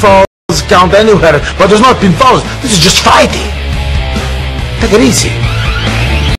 pinfalls count anywhere, but there's not pinfalls. This is just fighting. Take it easy.